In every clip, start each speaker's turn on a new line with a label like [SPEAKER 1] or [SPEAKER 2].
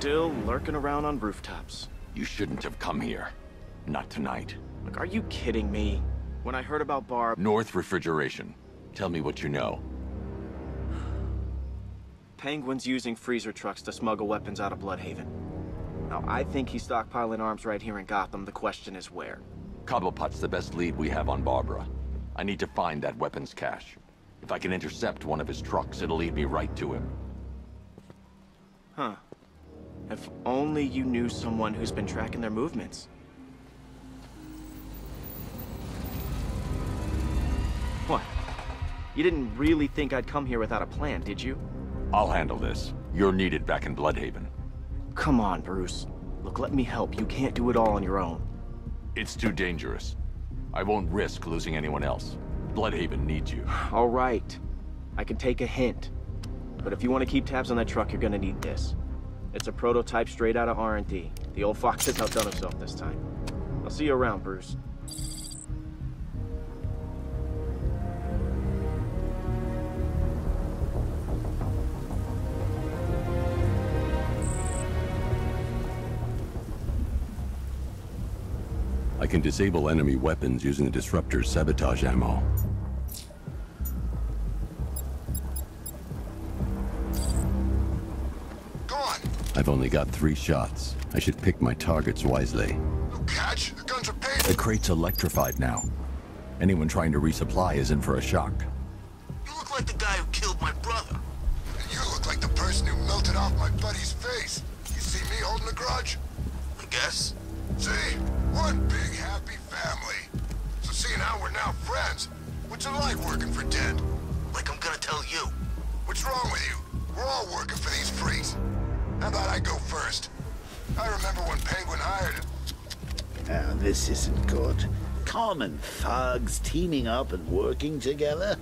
[SPEAKER 1] Still lurking around on rooftops.
[SPEAKER 2] You shouldn't have come here. Not tonight.
[SPEAKER 1] Look, are you kidding me? When I heard about Barb...
[SPEAKER 2] North Refrigeration. Tell me what you know.
[SPEAKER 1] Penguin's using freezer trucks to smuggle weapons out of Blüdhaven. Now, I think he's stockpiling arms right here in Gotham. The question is where.
[SPEAKER 2] Cobblepot's the best lead we have on Barbara. I need to find that weapons cache. If I can intercept one of his trucks, it'll lead me right to him.
[SPEAKER 1] Huh. If only you knew someone who's been tracking their movements. What? You didn't really think I'd come here without a plan, did you?
[SPEAKER 2] I'll handle this. You're needed back in Blüdhaven.
[SPEAKER 1] Come on, Bruce. Look, let me help. You can't do it all on your own.
[SPEAKER 2] It's too dangerous. I won't risk losing anyone else. Blüdhaven needs you.
[SPEAKER 1] All right. I can take a hint. But if you want to keep tabs on that truck, you're gonna need this. It's a prototype straight out of R&D. The old fox has outdone himself this time. I'll see you around, Bruce.
[SPEAKER 3] I can disable enemy weapons using the disruptor's sabotage ammo. I've only got three shots. I should pick my targets wisely.
[SPEAKER 4] No catch. The guns are paid.
[SPEAKER 3] The crate's electrified now. Anyone trying to resupply is in for a shock.
[SPEAKER 5] You look like the guy who killed my brother.
[SPEAKER 4] And you look like the person who melted off my buddy's face. You see me holding a grudge?
[SPEAKER 5] I guess.
[SPEAKER 4] See? One big happy family. So seeing how we're now friends, what's it like working for Dent?
[SPEAKER 5] Like I'm gonna tell you.
[SPEAKER 4] What's wrong with you? We're all working for these freaks. How about I go first? I remember when Penguin hired him.
[SPEAKER 6] Now, this isn't good. Common thugs teaming up and working together?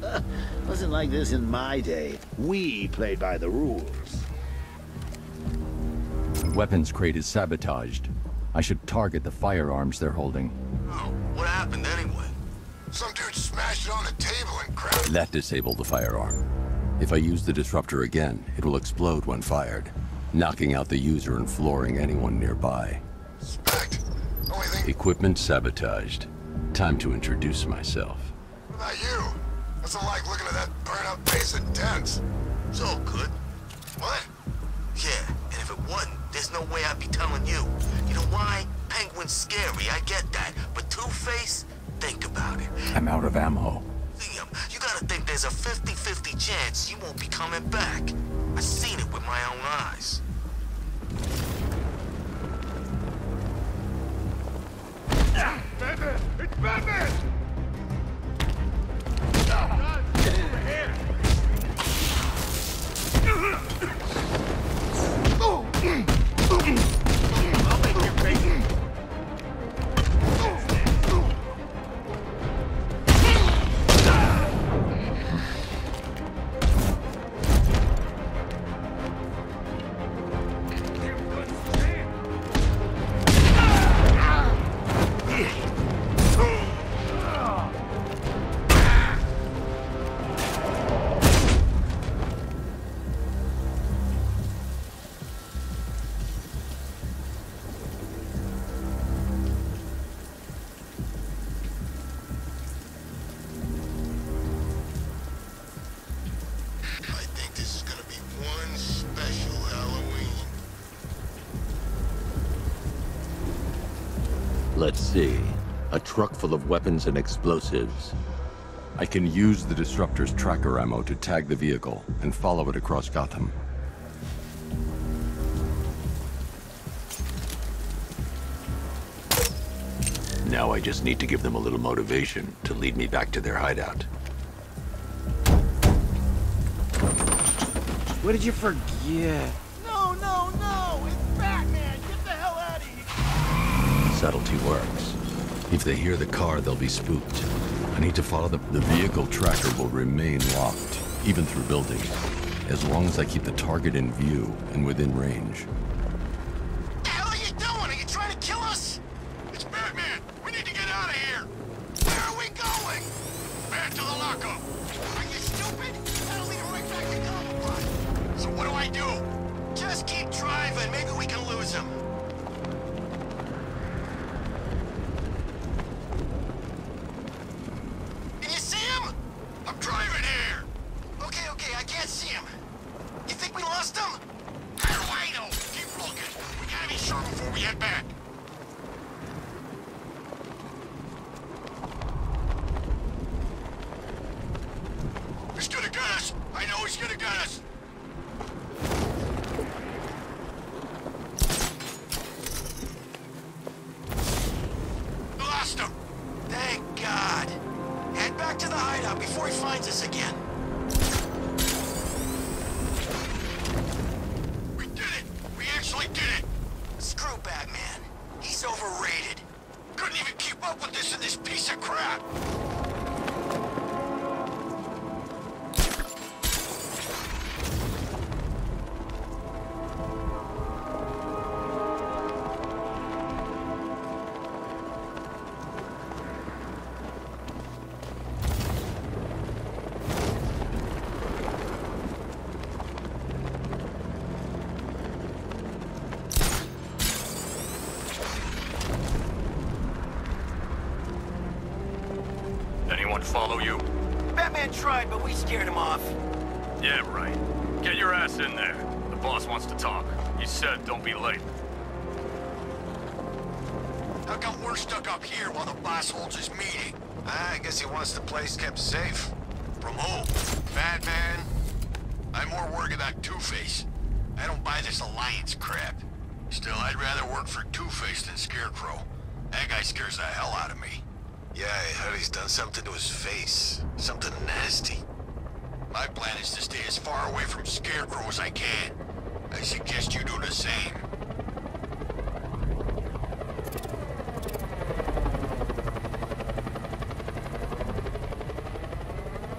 [SPEAKER 6] Wasn't like this in my day. We played by the rules.
[SPEAKER 3] Weapons crate is sabotaged. I should target the firearms they're holding.
[SPEAKER 5] Oh, what happened anyway?
[SPEAKER 4] Some dude smashed it on the table and grabbed
[SPEAKER 3] That disabled the firearm. If I use the disruptor again, it will explode when fired, knocking out the user and flooring anyone nearby.
[SPEAKER 4] Spect. Only
[SPEAKER 3] Equipment sabotaged. Time to introduce myself.
[SPEAKER 4] What about you? What's it like looking at that burnt-out base of Dent's?
[SPEAKER 5] It's all good.
[SPEAKER 4] What?
[SPEAKER 5] Yeah, and if it wasn't, there's no way I'd be telling you. You know why? Penguin's scary, I get that. But Two-Face? Think about it.
[SPEAKER 3] I'm out of ammo.
[SPEAKER 5] Liam, you gotta think there's a 50-50 chance you won't be coming back. I seen it with my own
[SPEAKER 3] Let's see. A truck full of weapons and explosives. I can use the disruptor's tracker ammo to tag the vehicle and follow it across Gotham. Now I just need to give them a little motivation to lead me back to their hideout.
[SPEAKER 1] What did you forget?
[SPEAKER 3] Subtlety works. If they hear the car, they'll be spooked. I need to follow them. The vehicle tracker will remain locked, even through buildings, as long as I keep the target in view and within range.
[SPEAKER 7] Follow you?
[SPEAKER 5] Batman tried, but we scared him off.
[SPEAKER 7] Yeah, right. Get your ass in there. The boss wants to talk. He said don't be late.
[SPEAKER 5] How come we're stuck up here while the boss holds his meeting?
[SPEAKER 8] I guess he wants the place kept safe.
[SPEAKER 5] From who? Batman? I'm more worried about Two-Face. I don't buy this alliance crap. Still, I'd rather work for Two-Face than Scarecrow. That guy scares the hell out of me.
[SPEAKER 8] Yeah, I heard he's done something to his face. Something nasty.
[SPEAKER 5] My plan is to stay as far away from Scarecrow as I can. I suggest you do the same.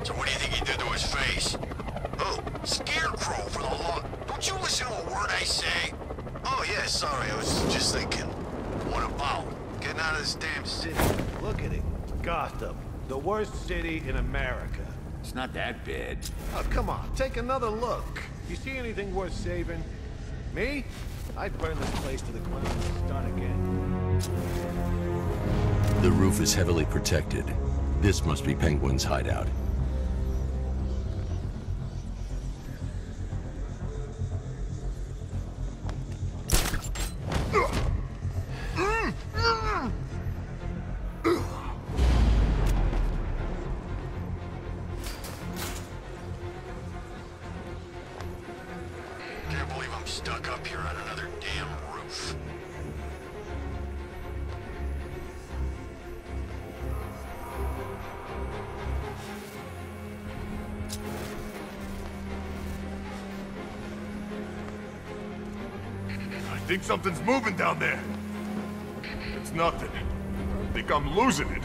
[SPEAKER 5] So what do you think he did to his face? Oh, Scarecrow for the law. Don't you listen to a word I say?
[SPEAKER 8] Oh, yeah, sorry, I was just thinking.
[SPEAKER 5] What about?
[SPEAKER 8] Getting out of this damn city.
[SPEAKER 9] Look at it. Gotham. The worst city in America.
[SPEAKER 10] It's not that bad.
[SPEAKER 9] Oh, come on. Take another look. You see anything worth saving? Me? I'd burn this place to the ground and start again.
[SPEAKER 3] The roof is heavily protected. This must be Penguin's hideout.
[SPEAKER 7] Moving down there. It's nothing. I think I'm losing it.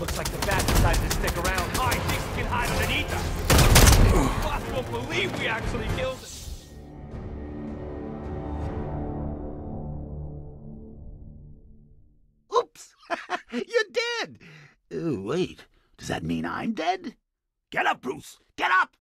[SPEAKER 11] Looks like the bat decided to stick around. I think we can hide underneath us. Boss won't believe we actually killed him.
[SPEAKER 6] Oops! You're dead! Oh, wait. Does that mean I'm dead? Get up, Bruce! Get up!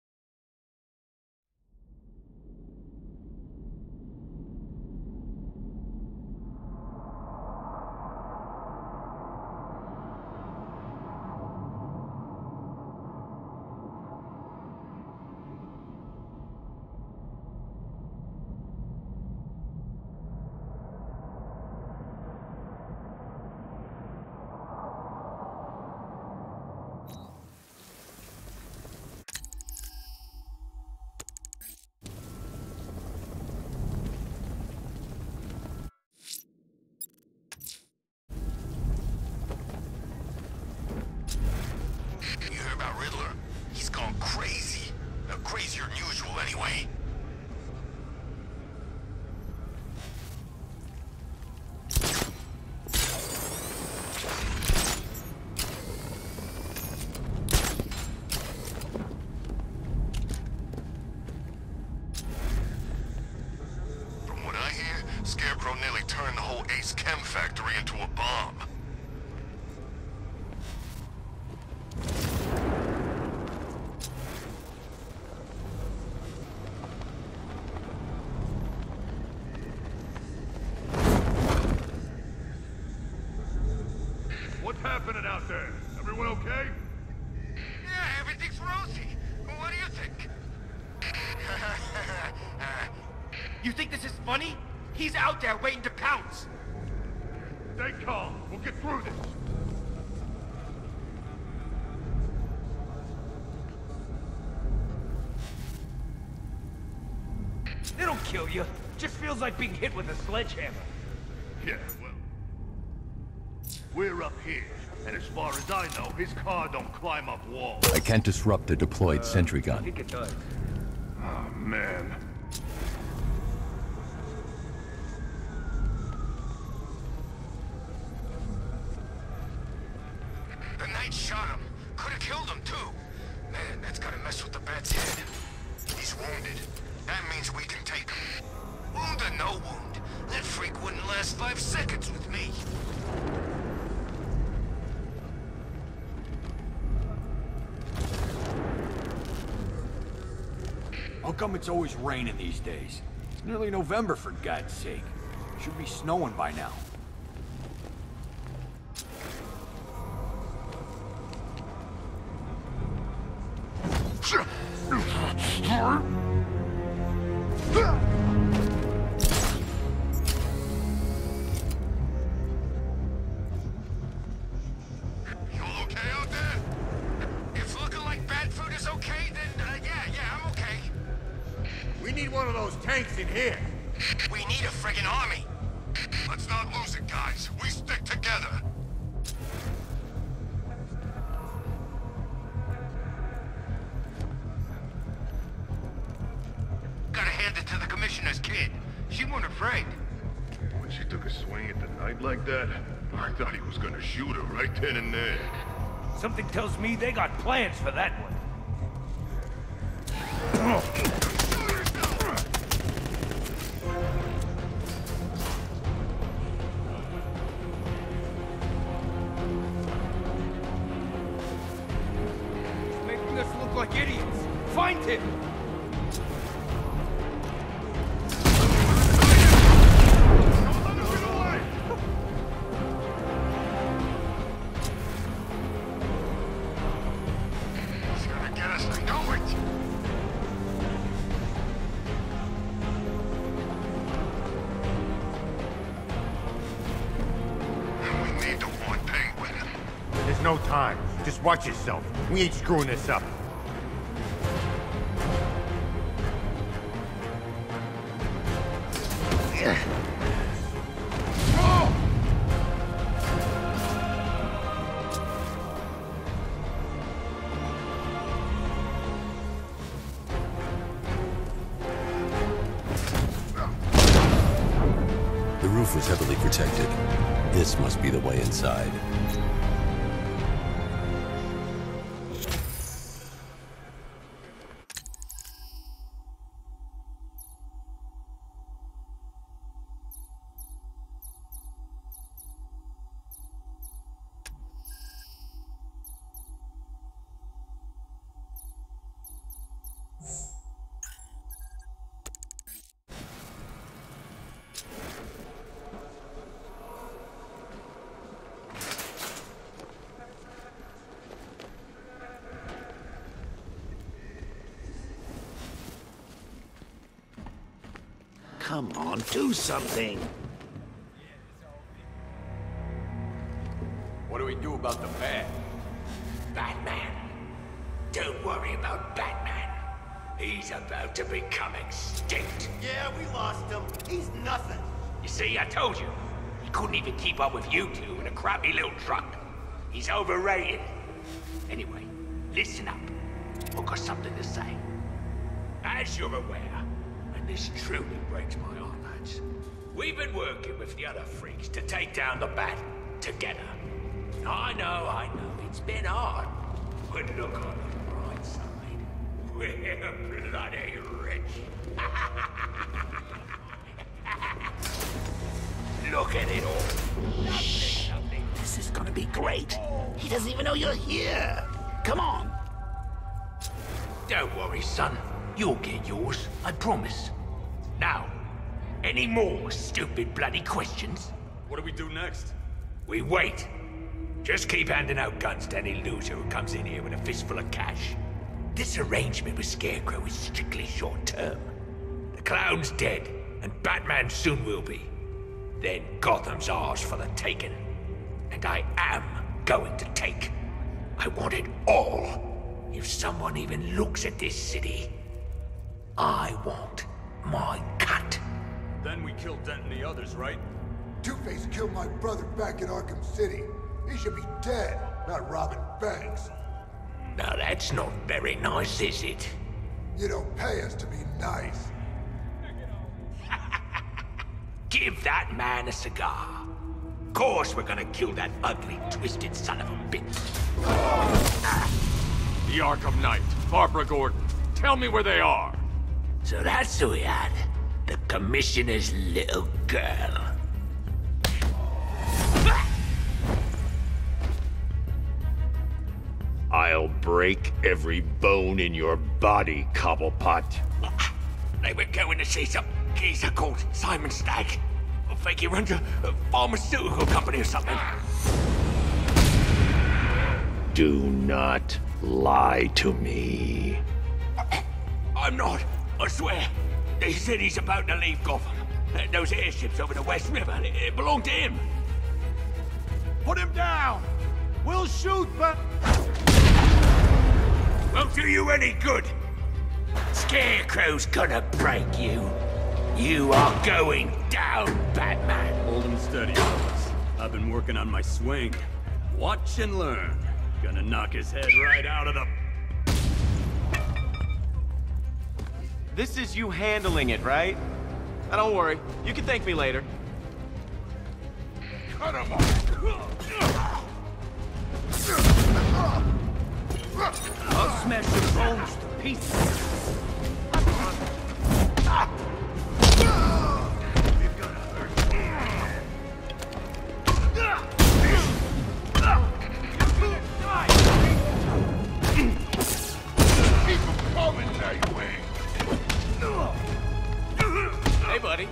[SPEAKER 5] Crazy. Uh, crazier than usual, anyway. From what I hear, Scarecrow nearly turned the whole Ace Chem factory into a bomb.
[SPEAKER 12] You think this is funny? He's out there waiting to pounce.
[SPEAKER 13] Stay calm. We'll get through this.
[SPEAKER 12] It'll kill you. Just feels like being hit with a sledgehammer.
[SPEAKER 13] Yeah, well... We're up here, and as far as I know, his car don't climb up walls.
[SPEAKER 3] I can't disrupt the deployed sentry gun.
[SPEAKER 12] I
[SPEAKER 3] gun.
[SPEAKER 12] think it does.
[SPEAKER 13] Oh,
[SPEAKER 5] ah, man.
[SPEAKER 14] November, for God's sake. Should be snowing by now.
[SPEAKER 5] You okay out there? If looking like bad food is okay, then uh, yeah, yeah, I'm okay.
[SPEAKER 9] We need one of those tanks in here.
[SPEAKER 5] We need a friggin' army.
[SPEAKER 13] Let's not lose it, guys. We stick together.
[SPEAKER 5] Gotta hand it to the commissioner's kid. She wasn't afraid.
[SPEAKER 13] When she took a swing at the knight like that, I thought he was gonna shoot her right then and there.
[SPEAKER 12] Something tells me they got plans for that one.
[SPEAKER 9] No time. Just watch yourself. We ain't screwing this up.
[SPEAKER 6] Come on, do something.
[SPEAKER 14] What do we do about the bat?
[SPEAKER 15] Batman. Don't worry about Batman. He's about to become extinct.
[SPEAKER 12] Yeah, we lost him. He's nothing.
[SPEAKER 15] You see, I told you. He couldn't even keep up with you two in a crappy little truck. He's overrated. Anyway, listen up. I've got something to say. As you're aware, and this truly breaks my heart, lads, we've been working with the other freaks to take down the Bat together. I know, I know, it's been hard. But look on the bright side. We're bloody rich. Look at it all. Nothing.
[SPEAKER 6] This is gonna be great. He doesn't even know you're here. Come on.
[SPEAKER 15] Don't worry, son. You'll get yours, I promise. Now, any more stupid bloody questions?
[SPEAKER 13] What do we do next?
[SPEAKER 15] We wait. Just keep handing out guns to any loser who comes in here with a fistful of cash. This arrangement with Scarecrow is strictly short term. The clown's dead, and Batman soon will be. Then Gotham's ours for the taking. And I am going to take. I want it all. If someone even looks at this city, I want my cut.
[SPEAKER 16] Then we killed Dent and the others, right?
[SPEAKER 17] Two-Face killed my brother back in Arkham City. He should be dead, not robbing banks.
[SPEAKER 15] Now that's not very nice, is it?
[SPEAKER 17] You don't pay us to be nice.
[SPEAKER 15] Give that man a cigar. Of Course we're gonna kill that ugly, twisted son of a bitch.
[SPEAKER 16] The Arkham Knight, Barbara Gordon. Tell me where they are.
[SPEAKER 15] So that's who we had. The Commissioner's little girl.
[SPEAKER 3] I'll break every bone in your body, Cobblepot.
[SPEAKER 15] They were going to see some geezer called Simon Stagg. I think he runs a, a pharmaceutical company or something.
[SPEAKER 3] Do not lie to me.
[SPEAKER 15] I'm not. I swear. They said he's about to leave Gotham. Those airships over the West River, it, it belonged to him.
[SPEAKER 9] Put him down! We'll shoot, but...
[SPEAKER 15] Won't do you any good. Scarecrow's gonna break you. You are going down, Batman.
[SPEAKER 18] Hold him steady, fellas. I've been working on my swing. Watch and learn. Gonna knock his head right out of the...
[SPEAKER 1] This is you handling it, right? Now, don't worry. You can thank me later.
[SPEAKER 17] Cut him off!
[SPEAKER 13] I'll smash your bones to pieces.
[SPEAKER 1] Buddy.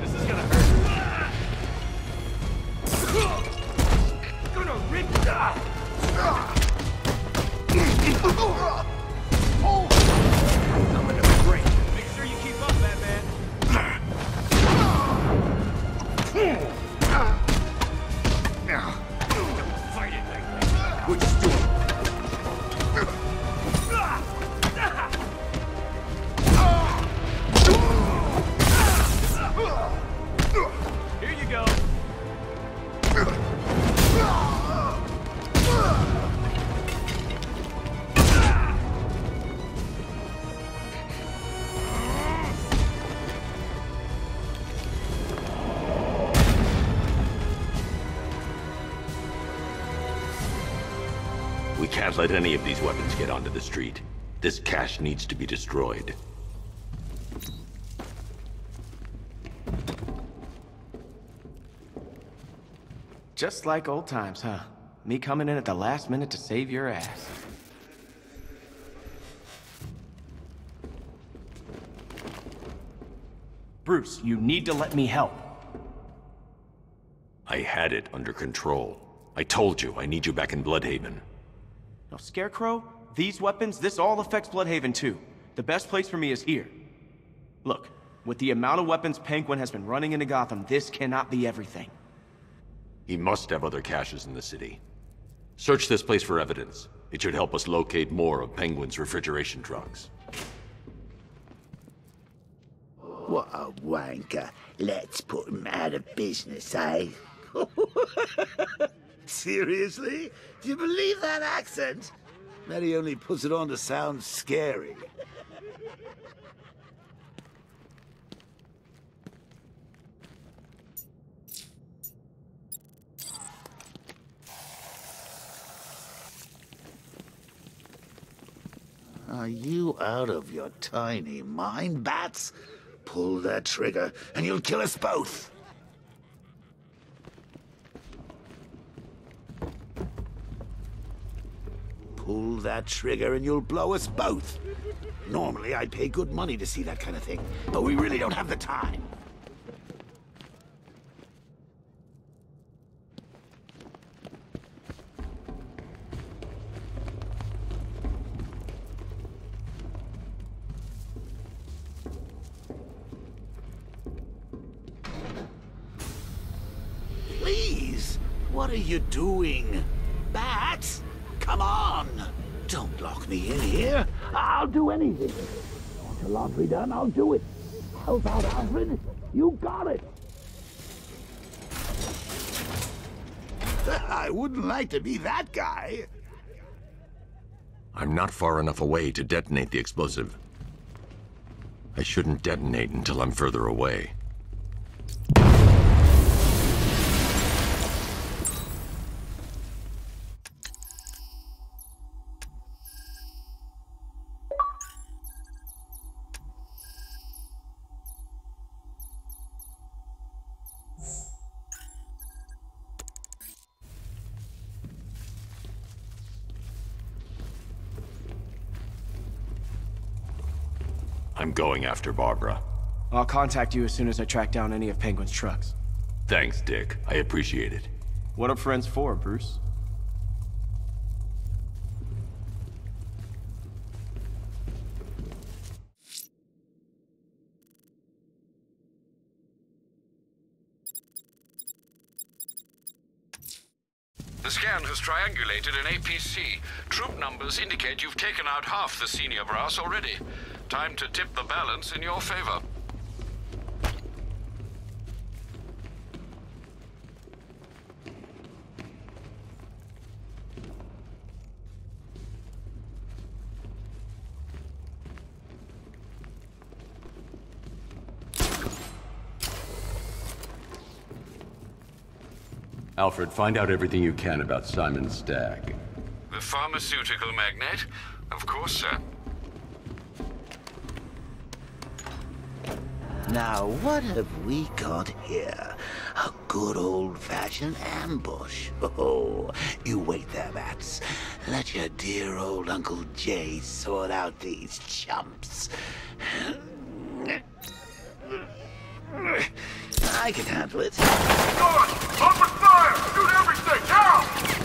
[SPEAKER 1] This is gonna hurt.
[SPEAKER 13] Gonna rip
[SPEAKER 3] can't let any of these weapons get onto the street. This cache needs to be destroyed.
[SPEAKER 1] Just like old times, huh? Me coming in at the last minute to save your ass. Bruce, you need to let me help.
[SPEAKER 3] I had it under control. I told you, I need you back in Blüdhaven.
[SPEAKER 1] Now, Scarecrow, these weapons, this all affects Blüdhaven too. The best place for me is here. Look, with the amount of weapons Penguin has been running into Gotham, this cannot be everything.
[SPEAKER 3] He must have other caches in the city. Search this place for evidence. It should help us locate more of Penguin's refrigeration trucks.
[SPEAKER 6] What a wanker. Let's put him out of business, eh? Seriously? Do you believe that accent? He only puts it on to sound scary. Are you out of your tiny mind, Bats? Pull that trigger, and you'll kill us both. Pull that trigger and you'll blow us both. Normally, I'd pay good money to see that kind of thing, but we really don't have the time. Please, what are you doing? Bats? Come on! Don't lock me in here. I'll do anything. Want your laundry done? I'll do it. Help out, Alfred. You got it. I wouldn't like to be that guy.
[SPEAKER 3] I'm not far enough away to detonate the explosive. I shouldn't detonate until I'm further away. After Barbara.
[SPEAKER 1] I'll contact you as soon as I track down any of Penguin's trucks.
[SPEAKER 3] Thanks, Dick. I appreciate it.
[SPEAKER 1] What are friends for, Bruce?
[SPEAKER 19] The scan has triangulated an APC. Troop numbers indicate you've taken out half the senior brass already. Time to tip the balance in your favor.
[SPEAKER 3] Alfred, find out everything you can about Simon Stagg.
[SPEAKER 19] The pharmaceutical magnate? Of course, sir.
[SPEAKER 6] Now, what have we got here? A good old-fashioned ambush. Oh, you wait there, Bats. Let your dear old Uncle Jay sort out these chumps. I can handle it.
[SPEAKER 13] Open fire! Shoot everything! Now!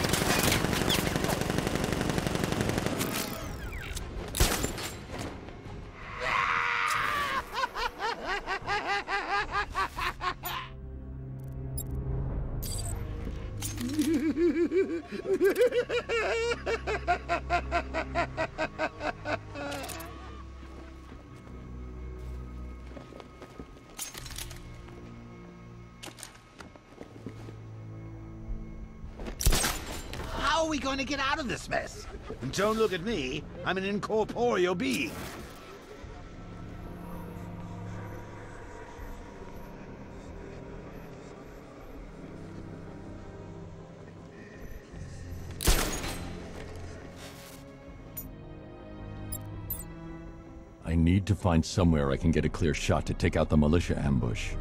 [SPEAKER 6] How are we going to get out of this mess? And Don't look at me. I'm an incorporeal being.
[SPEAKER 3] To find somewhere I can get a clear shot to take out the militia ambush.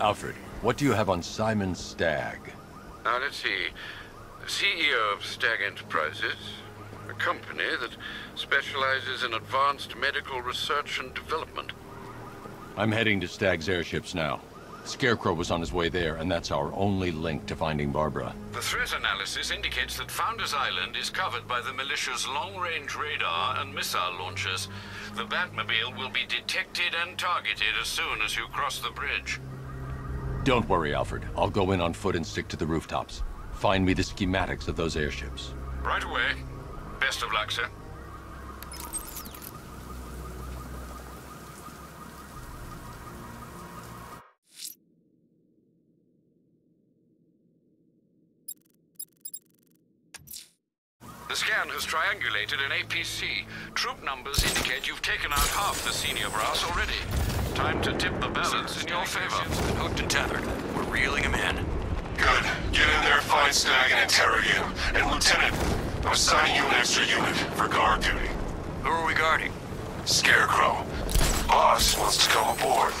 [SPEAKER 3] Alfred, what do you have on Simon Stagg?
[SPEAKER 19] Now, let's see. CEO of Stagg Enterprises, a company that specializes in advanced medical research and development.
[SPEAKER 3] I'm heading to Stagg's airships now. Scarecrow was on his way there, and that's our only link to finding Barbara.
[SPEAKER 19] The threat analysis indicates that Founders Island is covered by the militia's long-range radar and missile launchers. The Batmobile will be detected and targeted as soon as you cross the bridge.
[SPEAKER 3] Don't worry, Alfred. I'll go in on foot and stick to the rooftops. Find me the schematics of those airships.
[SPEAKER 19] Right away. Best of luck, sir. The scan has triangulated an APC. Troop numbers indicate you've taken out half the senior brass already. Time to tip the balance in your favor.
[SPEAKER 20] Hooked and tethered. We're reeling him in.
[SPEAKER 7] Good. Get in there, find Stagg, and interrogate him. And Lieutenant, I'm assigning you an extra unit for guard duty.
[SPEAKER 20] Who are we guarding?
[SPEAKER 7] Scarecrow. Boss wants to come aboard.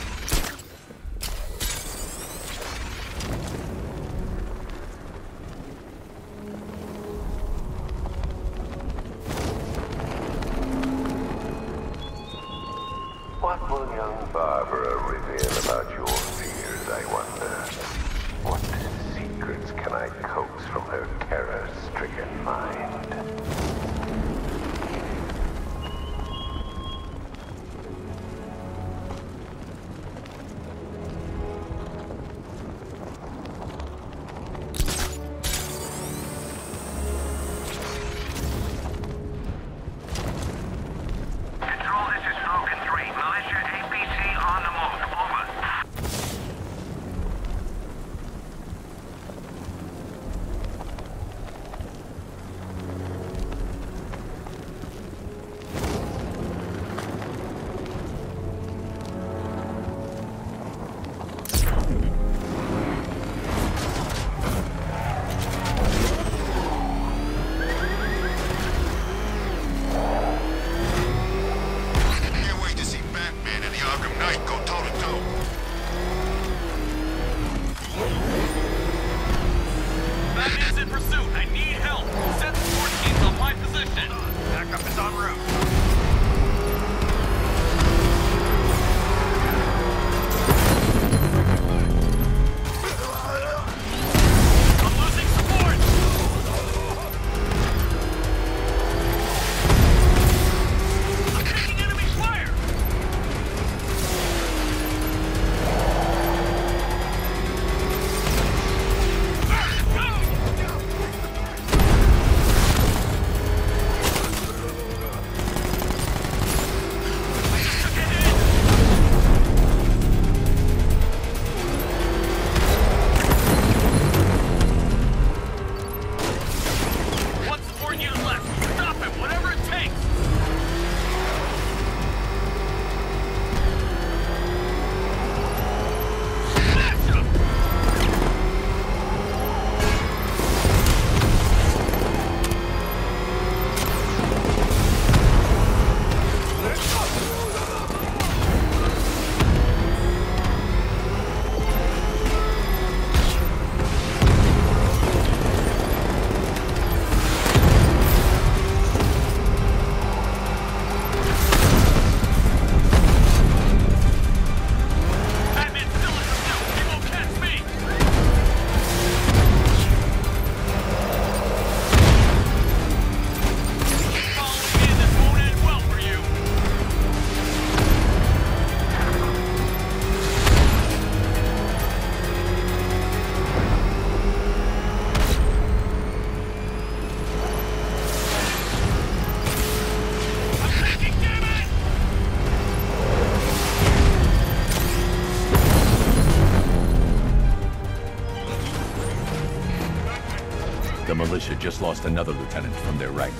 [SPEAKER 6] Militia
[SPEAKER 21] just lost another lieutenant from their ranks.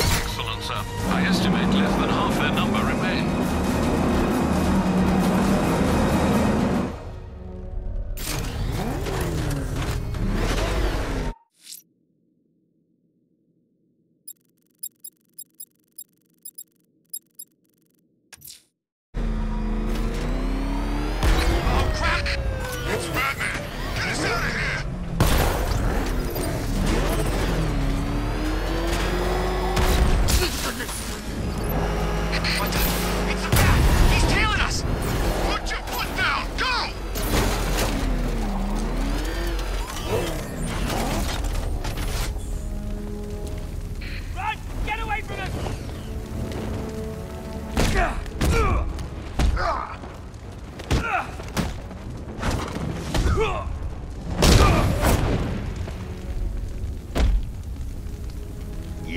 [SPEAKER 19] Excellent, sir. I estimate less than half their number remain.
[SPEAKER 3] You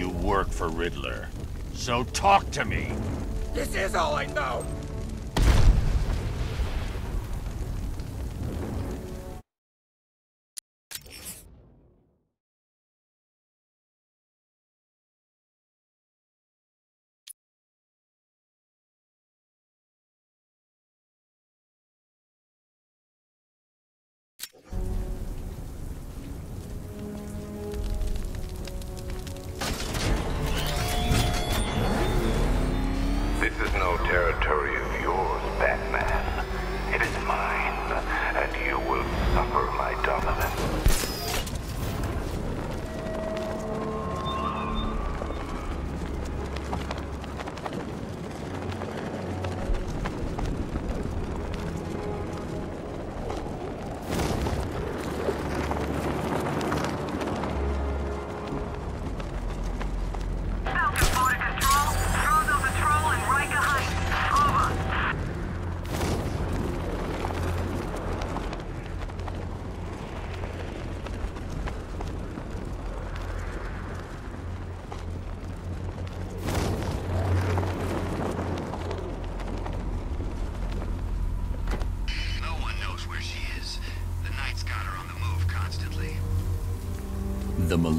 [SPEAKER 3] work for Riddler. So talk to me.
[SPEAKER 6] This is all I know.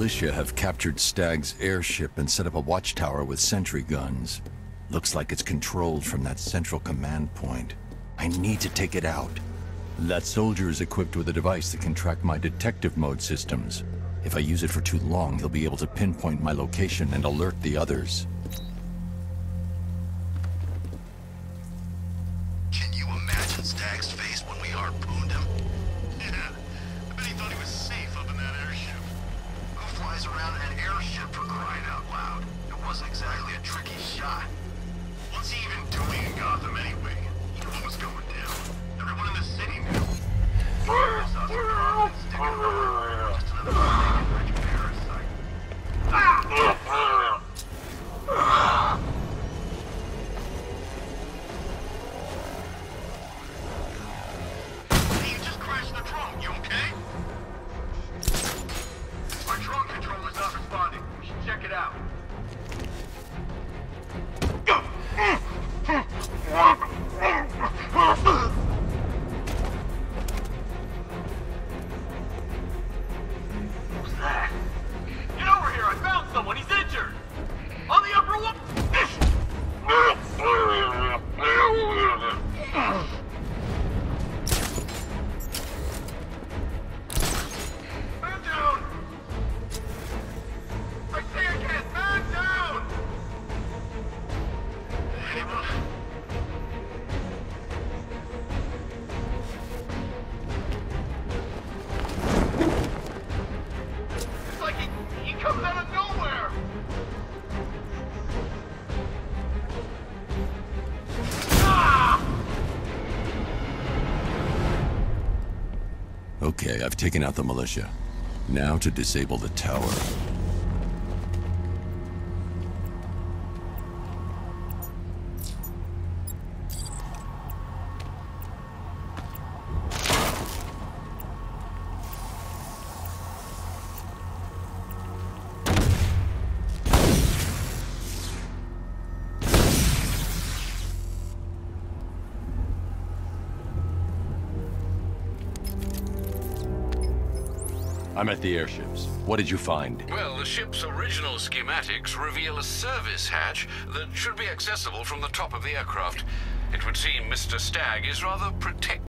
[SPEAKER 5] Militia have captured Stagg's airship and set up a watchtower with sentry guns. Looks like it's controlled from that central command point. I need to take it out. That soldier is equipped with a device that can track my detective mode systems. If I use it for too long, he'll be able to pinpoint my location and alert the others.
[SPEAKER 22] Ah!
[SPEAKER 5] Okay, I've taken out the militia. Now to disable the tower.
[SPEAKER 3] I'm at the airships. What did you find?
[SPEAKER 19] Well, the ship's original schematics reveal a service hatch that should be accessible from the top of the aircraft. It would seem Mr. Stagg is rather protective